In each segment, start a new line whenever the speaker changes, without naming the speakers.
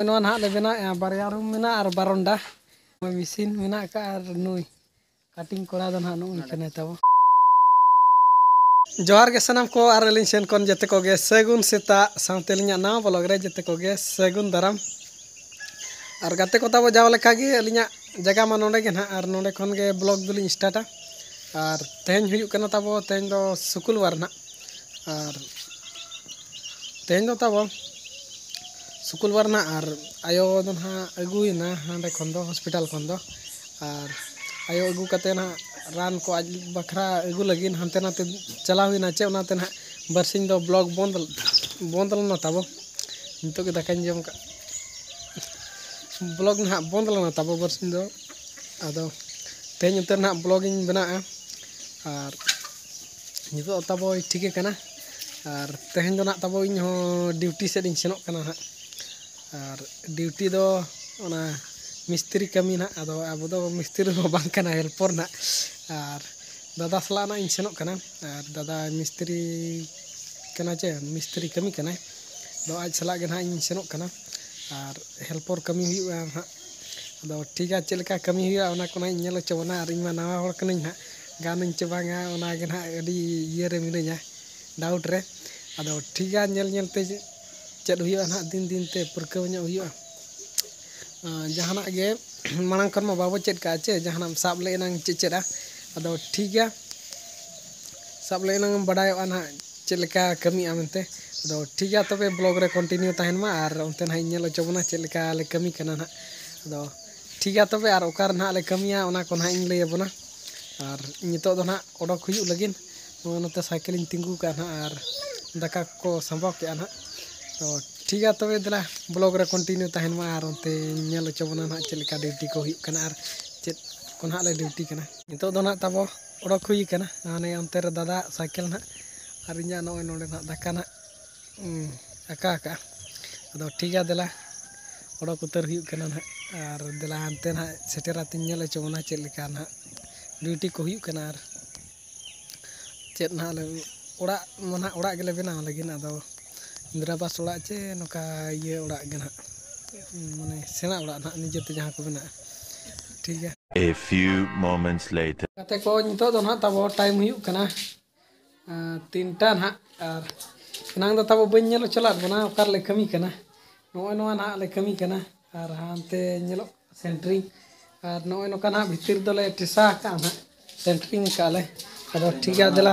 ᱱᱚᱣᱟ ᱱᱟᱦᱟᱜ ᱞᱮ ᱵᱮᱱᱟᱣᱮᱜᱼᱟ ᱵᱟᱨᱭᱟ ᱨᱩᱢ ᱢᱮᱱᱟᱜᱼᱟ ᱟᱨ ᱵᱟᱨᱚᱱᱰᱟ ᱢᱮᱥᱤᱱ ᱢᱮᱱᱟᱜ ᱟᱠᱟᱫ ᱟᱨ ᱱᱩᱭ ᱠᱟᱴᱤᱝ ᱠᱚᱲᱟ ᱫᱚ ᱱᱟᱦᱟᱜ ᱱᱩᱭ ᱠᱟᱱᱟᱭ ᱛᱟᱵᱚ ᱡᱚᱦᱟᱨ ᱜᱮ ᱥᱟᱱᱟᱢ ᱠᱚ ᱟᱨ ᱟᱹᱞᱤᱧ ᱥᱮᱱ ᱠᱷᱚᱱ ᱡᱮᱛᱮ ᱠᱚᱜᱮ ᱥᱟᱹᱜᱩᱱ ᱥᱮᱛᱟᱜ ᱥᱟᱶᱛᱮ ᱟᱹᱞᱤᱧᱟᱜ ᱱᱟᱣᱟ ᱵᱞᱚᱜ ᱨᱮ ᱡᱮᱛᱮ ᱠᱚᱜᱮ ᱥᱟᱹᱜᱩᱱ ᱫᱟᱨᱟᱢ ᱟᱨ ᱜᱟᱛᱮ ᱠᱚ ᱛᱟᱵᱚ ᱡᱟᱣ ᱞᱮᱠᱟᱜᱮ ᱟᱹᱞᱤᱧᱟᱜ ᱡᱟᱭᱜᱟ ᱢᱟ ᱱᱚᱸᱰᱮ ᱜᱮ ᱱᱟᱦᱟᱜ ᱟᱨ ᱱᱚᱸᱰᱮ ᱠᱷᱚᱱ ᱜᱮ ᱵᱞᱚᱜ ᱫᱚᱞᱤᱧ ᱥᱴᱟᱨᱴᱟ ᱟᱨ ᱛᱮᱦᱮᱧ ᱦᱩᱭᱩᱜ ᱠᱟᱱᱟ ᱛᱟᱵᱚ ᱛᱮᱦᱮᱧ ᱫᱚ ᱥᱩᱠᱩᱞᱵᱟᱨ ᱱᱟᱦᱟᱜ ᱟᱨ ᱛᱮᱦᱮᱧ ᱫᱚ ᱛᱟᱵᱚ sukul warna ar ayo don ha agu ina hande kondo hospital kondo. Ar ayo agu katena ran ko bakra agu lagi hante na te chala hui na ona te na do blog bondol, bondal na tabo. Nito kita kan jom ka blog na bondal na tabo bersin do. Ado te nyuter na blogging bena ar nito tabo tike kana ar tehen do na tabo inyo duty setting seno kana ha ar duty do ona misteri kami na ado abu do misteri do bangka na helper na. Ar dada selana insano kana ar dada misteri kena aja misteri kami kana do aja selagi na insano kana ar helper kami hiu na. Ado tiga celka kami hiu ona kuna inyalo coba na arima nama hor kana na ganin coba nga ona kana di year minanya doubt re. Ado tiga nyel nyel teh ᱪᱮᱫ ᱦᱩᱭᱩᱜᱼᱟ ᱱᱟᱦᱟᱜ ᱫᱤᱱ ᱫᱤᱱᱛᱮ ᱯᱟᱹᱨᱠᱟᱹᱣ ᱧᱚᱜ ᱦᱩᱭᱩᱜᱼᱟ ᱡᱟᱦᱟᱱᱟᱜ ᱜᱮ ᱢᱟᱲᱟᱝ ᱠᱷᱚᱱ ᱢᱟ ᱵᱟᱵᱚ ᱪᱮᱫ ᱠᱟᱜᱼᱟ ᱪᱮ ᱡᱟᱦᱟᱱᱟᱜ ᱮᱢ ᱥᱟᱵ ᱞᱮ ᱮᱱᱟᱝ ᱪᱮᱫ ᱪᱮᱫᱟ ᱟᱫᱚ ᱴᱷᱤᱠ ᱜᱮᱭᱟ ᱥᱟᱵ ᱞᱮ ᱮᱱᱟᱝ ᱵᱟᱰᱟᱭᱚᱜᱼᱟ ᱱᱟᱦᱟᱜ ᱪᱮᱫ ᱞᱮᱠᱟ ᱠᱟᱹᱢᱤᱜᱼᱟ ᱢᱮᱱᱛᱮ ᱟᱫᱚ ᱴᱷᱤᱠ ᱜᱮᱭᱟ ᱛᱚᱵᱮ ᱵᱞᱚᱜ ᱨᱮ ᱠᱚᱱᱴᱤᱱᱤᱭᱩ ᱛᱟᱦᱮᱱ ᱢᱟ ᱟᱨ ᱚᱱᱛᱮ ᱱᱟᱦᱟᱜ ᱤᱧ ᱧᱮᱞ ᱦᱚᱪᱚ ᱵᱚᱱᱟ ᱪᱮᱫ ᱞᱮᱠᱟ ᱞᱮ ᱠᱟᱹᱢᱤ ᱠᱟᱱᱟ ᱱᱟᱦᱟᱜ ᱟᱫᱚ ᱴᱷᱤᱠ ᱜᱮᱭᱟ ᱛᱚᱵᱮ ᱟᱨ ᱚᱠᱟᱨᱮ ᱱᱟᱦᱟᱜ ᱞᱮ ᱠᱟᱹᱢᱤᱭᱟ ᱚᱱᱟ ᱠᱚ ᱱᱟᱦᱟᱜ ᱤᱧ ᱞᱟᱹᱭ ᱟᱵᱚᱱᱟ ᱟᱨ ᱱᱤᱛᱚᱜ ᱫᱚ ᱱᱟᱦᱟᱜ ᱚᱰᱳᱠ ᱦᱩᱭᱩᱜ ᱞᱟᱹᱜᱤᱫ ᱱᱚᱜᱼᱚᱭ ᱱᱚᱛᱮ ᱥᱟᱭᱠᱮᱞ ᱤᱧ ᱛᱤᱸᱜᱩ ᱠᱟᱜᱼᱟ ᱱᱟᱦᱟᱜ ᱟᱨ ᱫᱟᱠᱟ ᱠᱚ ᱥᱟᱸᱵᱟᱣ ᱠᱮᱜᱼᱟ ᱱᱟᱦᱟᱜ ᱛᱚ ᱴᱷᱤᱠ ᱜᱮᱭᱟ ᱛᱚᱵᱮ ᱫᱮᱞᱟ ᱵᱞᱚᱜ ᱨᱮ ᱠᱚᱱᱴᱤᱱᱤᱭᱩ ᱛᱟᱦᱮᱱ ᱢᱟ ᱟᱨ ᱚᱱᱛᱮ ᱧᱮᱞ ᱦᱚᱪᱚ ᱵᱚᱱᱟ ᱱᱟᱦᱟᱜ ᱪᱮᱫ ᱞᱮᱠᱟ ᱰᱤᱩᱴᱤ ᱠᱚ ᱦᱩᱭᱩᱜ ᱠᱟᱱᱟ ᱟᱨ ᱪᱮᱫ ᱠᱚ ᱱᱟᱦᱟᱜ ᱞᱮ ᱰᱤᱩᱴᱤ ᱠᱟᱱᱟ ᱱᱤᱛᱚᱜ ᱫᱚ ᱱᱟᱦᱟᱜ ᱛᱟᱵᱚ ᱚᱰᱳᱠ ᱦᱩᱭ ᱠᱟᱱᱟ ᱦᱟᱱᱮ ᱚᱱᱛᱮ ᱨᱮ ᱫᱟᱫᱟ ᱥᱟᱭᱠᱮᱞ ᱱᱟᱦᱟᱜ ᱟᱨ ᱤᱧᱟᱹᱜ ᱱᱚᱜᱼᱚᱭ ᱱᱚᱰᱮ ᱱᱟᱦᱟᱜ ᱫᱟᱠᱟ ᱱᱟᱦᱟᱜ ᱟᱸᱠᱟ ᱠᱟᱜᱼᱟ ᱟᱫᱚ ᱴᱷᱤᱠ ᱜᱮᱭᱟ ᱫᱮᱞᱟ ᱚᱰᱳᱠ ᱩᱛᱟᱹᱨ ᱦᱩᱭᱩᱜ ᱠᱟᱱᱟ ᱱᱟᱦᱟᱜ ᱟᱨ ᱫᱮᱞᱟ ᱦᱟᱱᱛᱮ ᱱᱟᱦᱟᱜ ᱥᱮᱴᱮᱨᱟᱛᱤᱧ ᱧᱮᱞ ᱦᱚᱪᱚ ᱵᱚᱱᱟ ᱪᱮᱫ ᱞᱮᱠᱟ ᱱᱟᱦᱟᱜ ᱰᱤᱩᱴᱤ ᱠᱚ ᱦᱩᱭᱩᱜ ᱠᱟᱱᱟ ᱟᱨ ᱪᱮᱫ ᱱᱟᱦᱟᱜ ᱞᱮ ọᱲᱟᱜ ᱢᱟ ᱱᱟᱦᱟᱜ ᱚᱲᱟᱜ ᱜᱮᱞᱮ ᱵᱮᱱᱟᱣ ᱞᱟᱹᱜᱤᱫ ᱟᱫᱚ ᱤᱱᱫᱨᱟᱵᱟᱥ ᱚᱲᱟᱜ ᱪᱮ ᱱᱚᱝᱠᱟ ᱤᱭᱟᱹ ᱚᱲᱟᱜ ᱜᱮ ᱱᱟᱦᱟᱜ ᱢᱟᱱᱮ ᱥᱮᱬᱟ ᱚᱲᱟᱜ ᱱᱟᱦᱟᱜ ᱱᱤᱡᱮᱛᱮ ᱡᱟᱦᱟᱸ ᱠᱚ ᱵᱮᱱᱟᱜᱼᱟ ᱴᱷᱤᱠ ᱜᱮᱭᱟ
A few moments later.
ᱜᱟᱛᱮ ᱠᱚ ᱱᱤᱛᱚᱜ ᱫᱚ ᱱᱟᱦᱟᱜ ᱛᱟᱵᱚ ᱴᱟᱭᱤᱢ ᱦᱩᱭᱩᱜ ᱠᱟᱱᱟ ᱛᱤᱱᱴᱟ ᱱᱟᱦᱟᱜ ᱟᱨ ᱮᱱᱟᱝ ᱫᱚ ᱛᱟᱵᱚ ᱵᱟᱹᱧ ᱧᱮᱞ ᱦᱚᱪᱚ ᱞᱮᱫ ᱵᱚᱱᱟ ᱚᱠᱟ ᱨᱮᱞᱮ ᱠᱟᱹᱢᱤ ᱠᱟᱱᱟ ᱱᱚᱜᱼᱚᱭ ᱱᱚᱣᱟ ᱱᱟᱦᱟᱜ ᱞᱮ ᱠᱟᱹᱢᱤ ᱠᱟᱱᱟ ᱟᱨ ᱦᱟᱱᱛᱮ ᱧᱮᱞᱚᱜ ᱥᱮᱱᱴᱨᱤᱝ ᱟᱨ ᱱᱚᱜᱼᱚᱭ ᱱᱚᱝᱠᱟ ᱱᱟᱦᱟᱜ ᱵᱷᱤᱛᱤᱨ ᱫᱚᱞᱮ ᱴᱮᱥᱟ ᱟᱠᱟᱜᱼᱟ ᱱᱟᱦᱟᱜ ᱥᱮᱱᱴᱨᱤᱝ ᱟᱠᱟᱜᱼᱟ ᱞᱮ ᱟᱫᱚ ᱴᱷᱤᱠ ᱜᱮᱭᱟ ᱫᱮᱞᱟ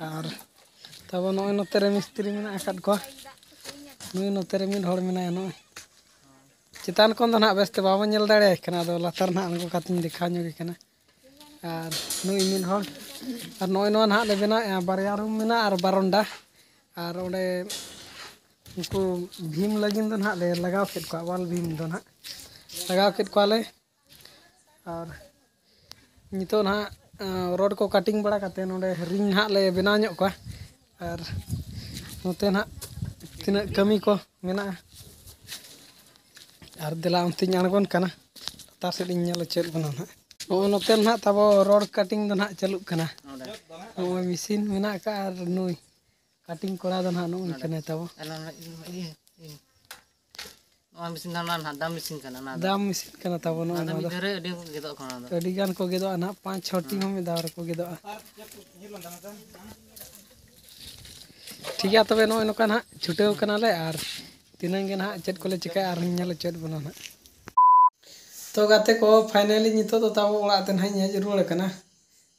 और तब नए मिस्त्री चितान को ना बेसते बाबन दाड़ा लातार ना अंगो देखा और नई मिद और ना ना ले बना रूम में और बारंडा और उनको भीम लगे तो ना लगा के वाल भीम दो ना लगा के और नितो ना ᱚᱣᱟᱞ ᱵᱷᱤᱢ ᱫᱚ ᱱᱟᱦᱟᱜ ᱞᱟᱜᱟᱣ ᱠᱮᱫ ᱠᱚᱣᱟᱞᱮ ᱟᱨ ᱱᱤᱛᱚᱜ ᱱᱟᱦᱟᱜ ᱨᱚᱰ ᱠᱚ ᱠᱟᱴᱤᱝ ᱵᱟᱲᱟ ᱠᱟᱛᱮᱫ ᱱᱚᱰᱮ ᱨᱤᱝ ᱱᱟᱦᱟᱜ ᱞᱮ ᱵᱮᱱᱟᱣ ᱧᱚᱜ ᱠᱚᱣᱟ ᱟᱨ ᱱᱚᱛᱮ ᱱᱟᱦᱟᱜ ᱛᱤᱱᱟᱹᱜ ᱠᱟᱹᱢᱤ ᱠᱚ ᱢᱮᱱᱟᱜᱼᱟ ᱟᱨ ᱫᱮᱞᱟ ᱚᱱᱛᱮᱧ ᱟᱬᱜᱚᱱ ᱠᱟᱱᱟ ᱞᱟᱛᱟᱨ ᱥᱮᱫ ᱤᱧ ᱧᱮᱞ ᱦᱚᱪᱚᱭᱮᱫ ᱵᱚᱱᱟ ᱱᱟᱦᱟᱜ ᱱᱚᱜᱼᱚᱭ ᱱᱚᱛᱮ ᱱᱟᱦᱟᱜ ᱛᱟᱵᱚ ᱨᱚᱰ ᱠᱟᱴᱤᱝ ᱫᱚ ᱱᱟᱦᱟᱜ ᱪᱟᱹᱞᱩᱜ ᱠᱟᱱᱟ ᱱᱚᱜᱼᱚᱭ ᱢᱮᱥᱤᱱ ᱢᱮᱱᱟᱜ ᱟᱠᱟᱫ ᱟᱨ ᱱᱩᱭ ᱠᱟᱴᱤᱝ ᱠᱚᱲᱟ ᱫᱚ ᱱᱟᱦᱟᱜ ᱱᱩᱭ ᱠᱟᱱᱟᱭ ᱛᱟᱵᱚ
ᱱᱚᱣᱟ ᱢᱮᱥᱤᱱ ᱫᱚ ᱱᱟᱦᱟᱜ ᱫᱟᱢ ᱢᱮᱥᱤᱱ ᱠᱟᱱᱟ ᱚᱱᱟ ᱫᱚ
ᱫᱟᱢ ᱢᱮᱥᱤᱱ ᱠᱟᱱᱟ ᱛᱟᱵᱚ ᱱᱚᱜᱼᱚᱭ
ᱟᱫᱚ
ᱱᱚᱣᱟ
ᱢᱤᱫ
ᱫᱚ
ᱫᱷᱟᱣ ᱨᱮ ᱟᱹᱰᱤ ᱜᱮᱫᱚᱜ ᱠᱟᱱᱟ ᱚᱱᱟ ᱫᱚ
ᱟᱹᱰᱤ ᱜᱟᱱ ᱠᱚ ᱜᱮᱫᱚᱜᱼᱟ ᱱᱟᱦᱟᱜ ᱯᱟᱸᱪ ᱪᱷᱚᱴᱤ ᱦᱚᱸ ᱢᱤᱫ ᱫᱷᱟᱣ ᱨᱮᱠᱚ ᱜᱮᱫᱚᱜᱼᱟ ᱴᱷᱤᱠ ᱜᱮᱭᱟ ᱛᱚᱵᱮ ᱱᱚᱜᱼᱚᱭ ᱱᱚᱝᱠᱟ ᱱᱟᱦᱟᱜ ᱪᱷᱩᱴᱟᱹᱣ ᱠᱟᱱᱟᱞᱮ ᱟᱨ ᱛᱤᱱᱟᱹᱝ ᱜᱮ ᱱᱟᱦᱟᱜ ᱪᱮᱫ ᱠᱚᱞᱮ ᱪᱤᱠᱟᱹᱭᱟ ᱟᱨᱦᱚᱸᱧ ᱧᱮᱞ ᱦᱚᱪᱚᱭᱮᱫ ᱵᱚᱱᱟ ᱱᱟᱦᱟᱜ ᱛᱚ ᱜᱟᱛᱮ ᱠᱚ ᱯᱷᱟᱭᱱᱟᱞᱤ ᱱᱤᱛᱚᱜ ᱫᱚ ᱛᱟᱵᱚ ᱚᱲᱟᱜ ᱛᱮ ᱱᱟᱦᱟᱜ ᱤᱧ ᱦᱮᱡ ᱨᱩᱣᱟᱹᱲ ᱠᱟᱱᱟ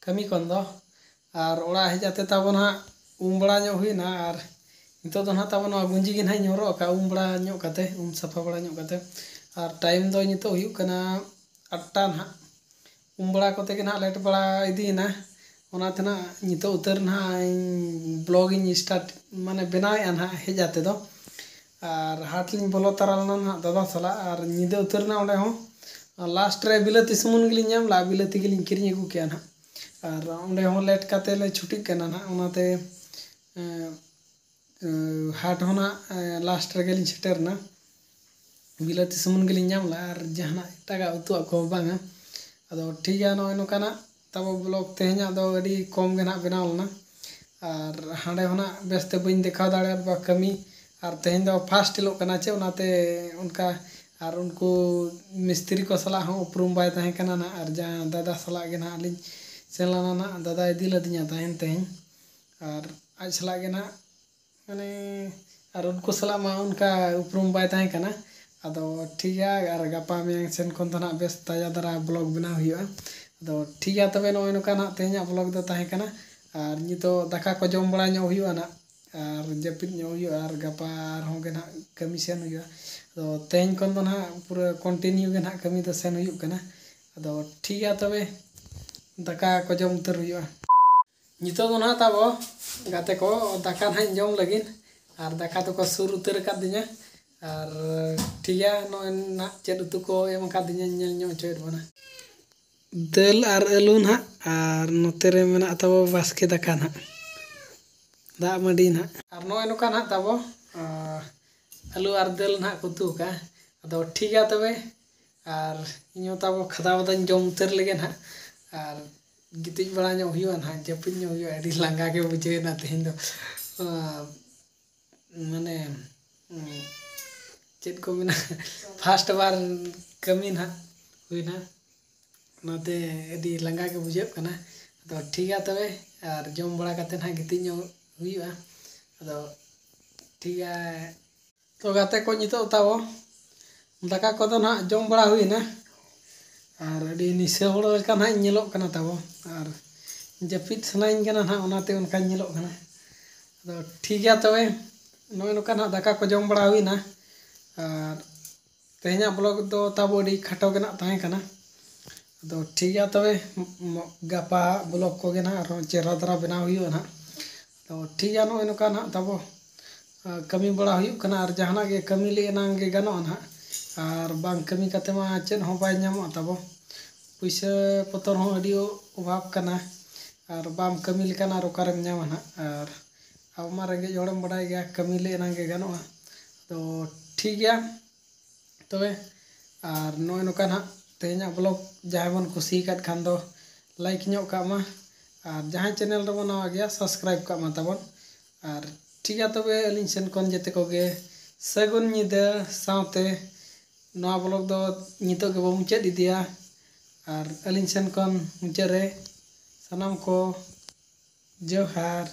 ᱠᱟᱹᱢᱤ ᱠᱷᱚᱱ ᱫᱚ ᱟᱨ ᱚᱲᱟᱜ ᱦᱮᱡ ᱟᱛᱮ ᱛᱟᱵᱚ ᱱᱟᱦᱟᱜ ᱩᱢ ᱵᱟᱲᱟ ᱧᱚᱜ ᱦᱩᱭᱱᱟ ᱟᱨ ᱱᱤᱛᱚᱜ ᱫᱚ ᱱᱟᱦᱟᱜ ᱛᱟᱵᱚ ᱱᱚᱣᱟ ᱜᱩᱸᱡᱤ ᱜᱮ ᱱᱟᱦᱟᱜ ᱤᱧ ᱦᱚᱨᱚᱜ ᱟᱠᱟᱫᱼᱟ ᱩᱢ ᱵᱟᱲᱟ ᱧᱚᱜ ᱠᱟᱛᱮ ᱩᱢ ᱥᱟᱯᱷᱟ ᱵᱟᱲᱟ ᱧᱚᱜ ᱠᱟᱛᱮ ᱟᱨ ᱴᱟᱭᱤᱢ ᱫᱚ ᱱᱤᱛᱚᱜ ᱦᱩᱭᱩᱜ ᱠᱟᱱᱟ ᱟᱴᱴᱟ ᱱᱟᱦᱟᱜ ᱩᱢ ᱵᱟᱲᱟ ᱠᱚᱛᱮ ᱜᱮ ᱱᱟᱦᱟᱜ ᱞᱮᱴ ᱵᱟᱲᱟ ᱤᱫᱤᱭᱮᱱᱟ ᱚᱱᱟᱛᱮ ᱱᱟᱦᱟᱜ ᱱᱤᱛᱚᱜ ᱩᱛᱟᱹᱨ ᱱᱟᱦᱟᱜ ᱤᱧ ᱵᱞᱚᱜ ᱤᱧ ᱥᱴᱟᱨᱴ ᱢᱟᱱᱮ ᱵᱮᱱᱟᱣᱮᱫᱼᱟ ᱱᱟᱦᱟᱜ ᱦᱮᱡ ᱟᱛᱮ ᱫᱚ ᱟᱨ ᱦᱟᱴ ᱞᱤᱧ ᱵᱚᱞᱚ ᱛᱟᱨᱟ ᱞᱮᱱᱟ ᱱᱟᱦᱟᱜ ᱫᱟᱫᱟ ᱥᱟᱞᱟᱜ ᱟᱨ ᱧᱤᱫᱟᱹ ᱩᱛᱟᱹᱨ ᱮᱱᱟ ᱚᱸᱰᱮ ᱦᱚᱸ ᱞᱟᱥᱴ ᱨᱮ ᱵᱤᱞᱟᱹᱛᱤ ᱥᱩᱢᱩᱱ ᱜᱮᱞᱤᱧ ᱧᱟᱢ ᱞᱮᱜᱼᱟ ᱵᱤᱞᱟᱹᱛᱤ ᱜᱮᱞᱤᱧ ᱠᱤᱨᱤᱧ ᱟᱹᱜᱩ ᱠᱮᱜᱼᱟ ᱱᱟᱦᱟᱜ ᱟᱨ ᱚᱸᱰᱮ ᱦᱚᱸ ᱞᱮᱴ ᱠᱟᱛᱮ ᱞᱮ ᱪᱷᱩᱴᱤᱜ ᱠᱟᱱᱟ ᱱᱟᱦᱟᱜ ᱚᱱᱟᱛᱮ हाट होना लास्ट रगे सेटेना सेटरना बिलाती सुमन के लिए नाम ला को बांगा ठीक है नॉय नोकाना तब ब्लग तेहे कम गे ना। बनाव लेना और हाँ होना, बेसते बी देखा दाड़ा कमी और तेहे दो तो फास्ट हिलो कना चे उनका और उनको मिस्त्री को सलाह हो, उपरूम बैंकना ना और जहाँ दादा सलाह गे ना लिन सेलाना दादा इदी लदिया तेहे तहें और आज सलाह ना ᱢᱟᱱᱮ ᱟᱨ ᱩᱱᱠᱩ ᱥᱟᱞᱟᱜ ᱢᱟ ᱚᱱᱠᱟ ᱩᱯᱨᱩᱢ ᱵᱟᱭ ᱛᱟᱦᱮᱸ ᱠᱟᱱᱟ ᱟᱫᱚ ᱴᱷᱤᱠ ᱜᱮᱭᱟ ᱟᱨ ᱜᱟᱯᱟ ᱢᱮᱭᱟᱝ ᱥᱮᱱ ᱠᱷᱚᱱ ᱫᱚ ᱱᱟᱦᱟᱜ ᱵᱮᱥ ᱛᱟᱡᱟ ᱫᱷᱟᱨᱟ ᱵᱞᱚᱜ ᱵᱮᱱᱟᱣ ᱦᱩᱭᱩᱜᱼᱟ ᱟᱫᱚ ᱴᱷᱤᱠ ᱜᱮᱭᱟ ᱛᱚᱵᱮ ᱱᱚᱜᱼᱚᱭ ᱱᱚᱝᱠᱟ ᱱᱟᱦᱟᱜ ᱛᱮᱦᱮᱧᱟᱜ ᱵᱞᱚᱜ ᱫᱚ ᱛᱟᱦᱮᱸ ᱠᱟᱱᱟ ᱟᱨ ᱱᱤᱛᱚᱜ ᱫᱟᱠᱟ ᱠᱚ ᱡᱚᱢ ᱵᱟᱲᱟ ᱧᱚᱜ ᱦᱩᱭᱩᱜᱼᱟ ᱱᱟᱦᱟᱜ ᱟᱨ ᱡᱟᱹᱯᱤᱫ ᱧᱚᱜ ᱦᱩᱭᱩᱜᱼᱟ ᱟᱨ ᱜᱟᱯᱟ ᱟᱨᱦᱚᱸ ᱜᱮ ᱱᱟᱦᱟᱜ ᱠᱟᱹᱢᱤ ᱥᱮᱱ ᱦᱩᱭᱩᱜᱼᱟ ᱟᱫᱚ ᱛᱮᱦᱮᱧ ᱠᱷᱚᱱ ᱫᱚ ᱱᱟᱦᱟᱜ ᱯᱩᱨᱟᱹ ᱠᱚᱱᱴᱤᱱᱤᱭᱩ ᱜᱮ ᱱᱟᱦᱟᱜ ᱠᱟᱹᱢᱤ ᱫᱚ ᱥᱮᱱ ᱦᱩᱭᱩᱜ ᱠᱟᱱᱟ ᱟᱫᱚ ᱴᱷᱤᱠ ᱜᱮᱭᱟ ᱛᱚᱵᱮ ᱫᱟᱠᱟ ᱠᱚ ᱡᱚᱢ ᱩᱛᱟᱹᱨ ᱦᱩᱭᱩᱜᱼᱟ Nito dona tabo gate ko daka na injom lagin ar daka to ko suru ter kadinya ar tiya no na cer utu ko yang kadinya nyel nyom cer mana del ar elun ha ar no tere na tabo baske daka na da madin ar no enu kana tabo alu ah, ar del na kutu ka atau tiga tabe ar inyo tabo kada wadan jom ter lagin ha ar gitu pala nyo hiwan ha japi nyo hiwan di langka ke buce na tehindo mane chet komi na fast bar kami na hui na na te di langka ke buce kana to tiga tabe ar jom bala kate na gitu nyo hiwan to tiga to gate konyito tawo Mereka kota nak jom bola hui na, ar de ni se hor kan hain nyelok kana ta ar je pit snain kana na ona te on kan nyelok kana to thik ya to e no no kana da ka ko jom bada hui na ar tehnya blog to ta bo di khato kana ta hai kana to thik ya to e gapa blok ko kana ar je radra bana hui na to thik ya no no kana ta bo kami bada hui kana ar jahana ke kami le na ge gano na और बांग कमी करते मा चेन हो बाय नाम ताबो पैसा पतर हो अडी अभाव करना और बाम कमी लेकिन और ओकारम नाम ना और अब मा रंगे जोड़म बड़ाई गया कमी ले नांगे गनोआ तो ठीक है तबे और नोय नोका ना तेना ब्लॉग जहाँ बन खुशी कात खान दो लाइक नो का मा और जहाँ चैनल रे बनावा गया सब्सक्राइब का मा ताबन और ठीक है तबे अलिन सेन कोन जेते कोगे सगुन निदा साथे ᱱᱚᱣᱟ ᱵᱞᱚᱜ ᱫᱚ ᱱᱤᱛᱚᱜ ᱜᱮᱵᱚᱱ ᱢᱩᱪᱟᱹᱫ ᱤᱫᱤᱭᱟ ᱟᱨ ᱟᱹᱞᱤᱧ ᱥᱮᱱ ᱠᱷᱚᱱ ᱢᱩᱪᱟᱹᱫ ᱨᱮ ᱥᱟᱱᱟᱢ ᱠᱚ ᱡᱚᱦᱟᱨ